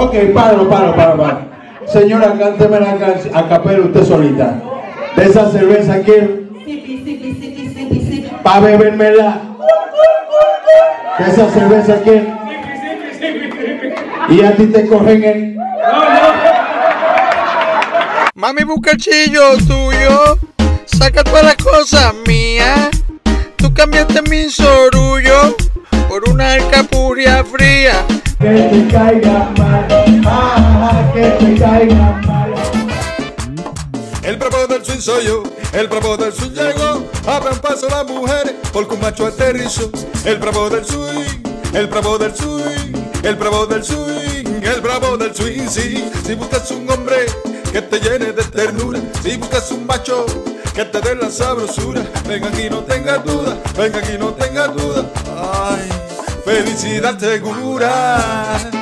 ok, paro, paro, paro, paro. Señora, cánteme la canción a capela usted solita. De esa cerveza sipi. pa' bebérmela. De esa cerveza aquí. Y a ti te cogen el... Mami, busca el chillo tuyo. Saca todas las cosas mías. Tú cambiaste mi sorullo por una alcapurria fría. Que te caiga mal, ah, que te caiga mal. El bravo del swing soy yo, el bravo del swing llegó, abran paso las mujeres, porque un macho aterrizó. El bravo del swing, el bravo del swing, el bravo del swing, el bravo del swing. Si buscas un hombre que te llene de ternura, si buscas un macho que te dé la sabrosura, ven aquí no tengas duda, ven aquí no tengas duda. Felicidad segura.